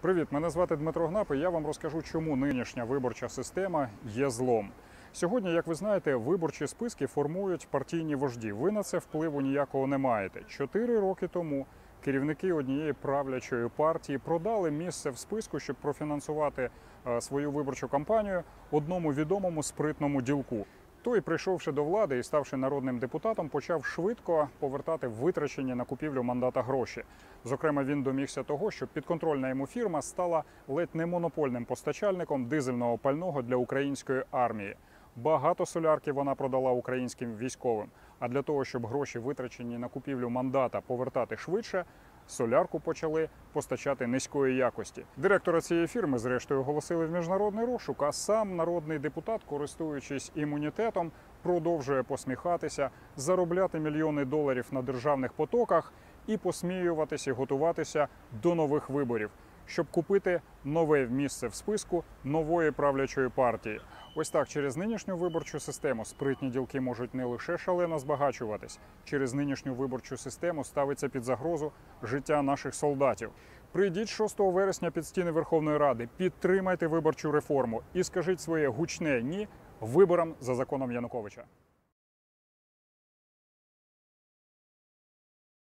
Привіт, мене звати Дмитро Гнап, і я вам розкажу, чому нинішня виборча система є злом. Сьогодні, як ви знаєте, виборчі списки формують партійні вожді. Ви на це впливу ніякого не маєте. Чотири роки тому керівники однієї правлячої партії продали місце в списку, щоб профінансувати е, свою виборчу кампанію одному відомому спритному ділку. Той, прийшовши до влади і ставши народним депутатом, почав швидко повертати витрачені на купівлю мандата гроші. Зокрема, він домігся того, щоб підконтрольна йому фірма стала ледь не монопольним постачальником дизельного пального для української армії. Багато солярки вона продала українським військовим. А для того, щоб гроші, витрачені на купівлю мандата, повертати швидше, солярку почали постачати низької якості. Директора цієї фірми, зрештою, оголосили в міжнародний розшук. А сам народний депутат, користуючись імунітетом, продовжує посміхатися, заробляти мільйони доларів на державних потоках і посміюватися, готуватися до нових виборів, щоб купити нове місце в списку нової правлячої партії. Ось так через нинішню виборчу систему спритні ділки можуть не лише шалено збагачуватись, через нинішню виборчу систему ставиться під загрозу життя наших солдатів. Прийдіть 6 вересня під стіни Верховної Ради, підтримайте виборчу реформу і скажіть своє гучне ні виборам за законом Януковича.